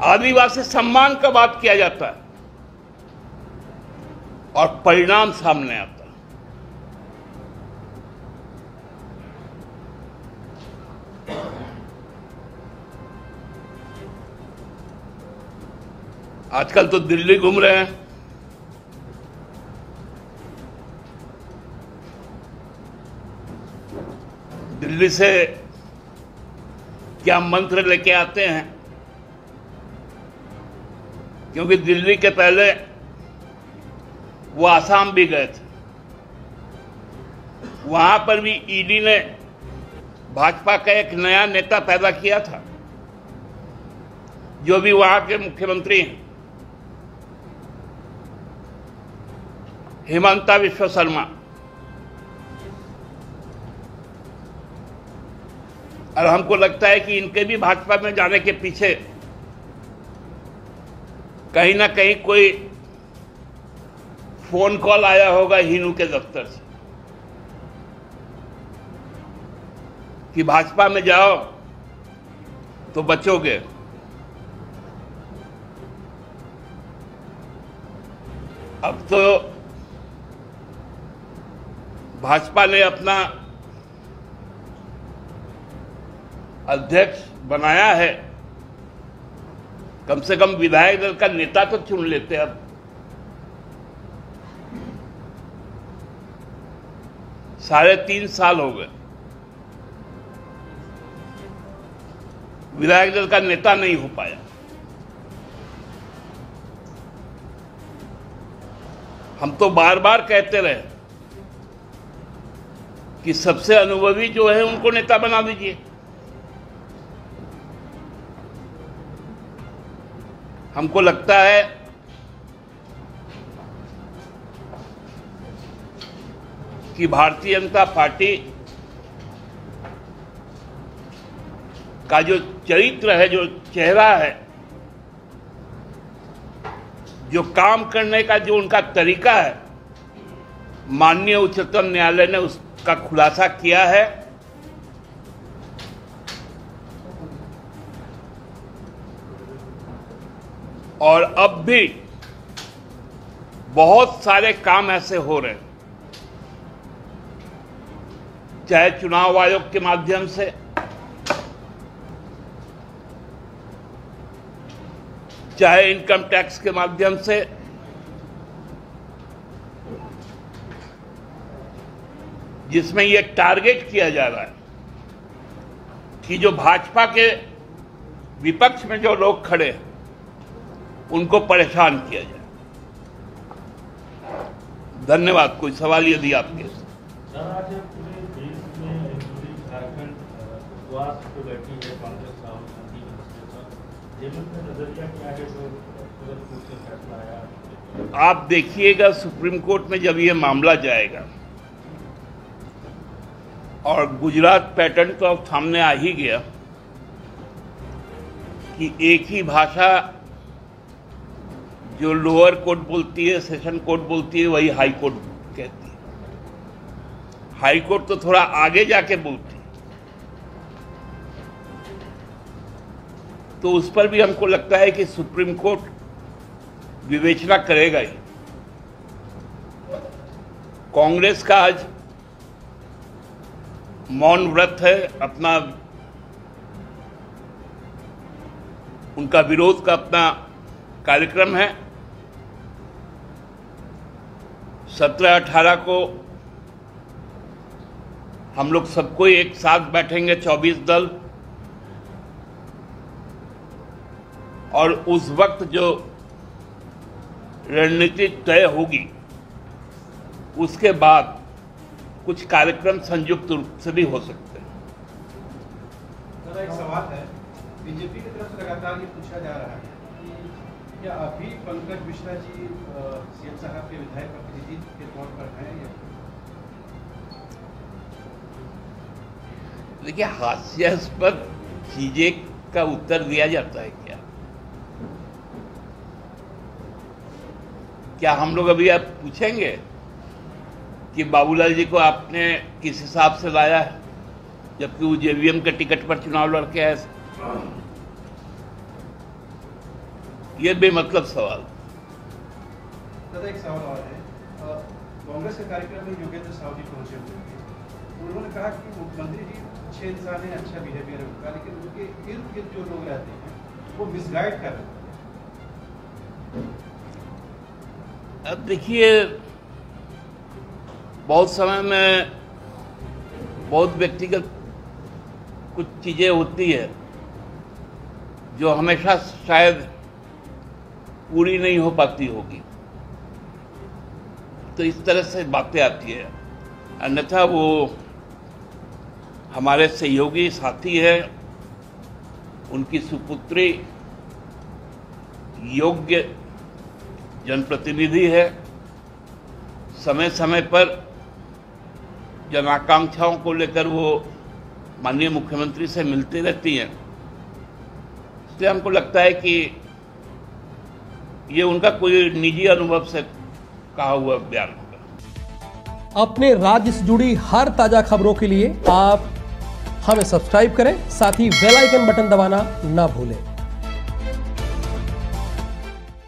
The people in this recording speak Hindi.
आदिवासी सम्मान का बात किया जाता है और परिणाम सामने आता है। आजकल तो दिल्ली घूम रहे हैं। दिल्ली से क्या मंत्र लेके आते हैं? क्योंकि दिल्ली के पहले वो आसाम भी गए थे। वहाँ पर भी ईडी ने भाजपा का एक नया नेता पैदा किया था, जो भी वहाँ के मुख्यमंत्री हैं। हिमंता विश्व शर्मा। और हमको लगता है कि इनके भी भाजपा में जाने के पीछे कहीं ना कहीं कोई फ़ोन कॉल आया होगा हिनू के दफ्तर से कि भाजपा में जाओ तो बचोगे। अब तो भाजपा ने अपना अध्यक्ष बनाया है। कम से कम विधायक दल का नेता तो चुन लेते अब। साढ़े तीन साल हो गए। विधायक दल का नेता नहीं हो पाया। हम तो बार बार कहते रहे कि सबसे अनुभवी जो है उनको नेता बना दीजिए। हमको लगता है कि भारतीय जनता पार्टी का जो चरित्र है, जो चेहरा है, जो काम करने का, जो उनका तरीका है, माननीय उच्चतम न्यायालय ने उसका खुलासा किया है। और अब भी बहुत सारे काम ऐसे हो रहे हैं। चाहे चुनाव आयोग के माध्यम से, चाहे इनकम टैक्स के माध्यम से, जिसमें यह टारगेट किया जा रहा है कि जो भाजपा के विपक्ष में जो लोग खड़े हैं उनको परेशान किया जाए। धन्यवाद कोई सवाल यदि आपके आया। आप देखिएगा सुप्रीम कोर्ट में जब ये मामला जाएगा और गुजरात पैटर्न तो अब सामने आ ही गया कि एक ही भाषा जो लोअर कोर्ट बोलती है सेशन कोर्ट बोलती है, वही हाई कोर्ट कहती है। हाई कोर्ट तो थोड़ा आगे जाके बोलती है। तो उस पर भी हमको लगता है कि सुप्रीम कोर्ट विवेचना करेगा ही। कांग्रेस का आज मौन व्रत है, अपना उनका विरोध का अपना कार्यक्रम है। सत्रह अठारह को हम लोग सबको एक साथ बैठेंगे, चौबीस दल। और उस वक्त जो रणनीति तय होगी, उसके बाद कुछ कार्यक्रम संयुक्त रूप से भी हो सकते हैं। एक सवाल है। बीजेपी की तरफ़ से लगातार ये पूछा जा रहा है क्या अभी पंकज मिश्रा जी सीएम साहब के विधायक प्रतिनिधि के तौर पर हैं देखिए, हास्यास्पद चीज़ें का उत्तर दिया जाता है क्या? क्या हम लोग अभी आप पूछेंगे कि बाबूलाल जी को आपने किस हिसाब से लाया है? जबकि वो जेवीएम के टिकट पर चुनाव लड़के थे। ये बेमतलब सवाल। दादा एक सवाल और है। कांग्रेस के कार्यक्रम में योगेंद्र साहु जी पहुँचे हुए थे। उन्होंने कहा कि मुख्यमंत्री जी अच्छे इंसान है अच्छा बिहेवियर है उनका लेकिन उनके इर्द गिर्द जो लोग रहते हैं वो मिसगाइड कर रहे हैं। अब देखिए बहुत समय में बहुत व्यक्तिगत कुछ चीज़ें होती है जो हमेशा शायद पूरी नहीं हो पाती होगी। तो इस तरह से बातें आती है। अन्यथा वो हमारे सहयोगी साथी है, उनकी सुपुत्री योग्य जनप्रतिनिधि है। समय समय पर जन आकांक्षाओं को लेकर वो माननीय मुख्यमंत्री से मिलती रहती हैं। इसलिए हमको लगता है कि ये उनका कोई निजी अनुभव से कहा हुआ बयान होगा। अपने राज्य से जुड़ी हर ताज़ा खबरों के लिए आप हमें सब्सक्राइब करें, साथ ही बेल आइकन बटन दबाना ना भूलें।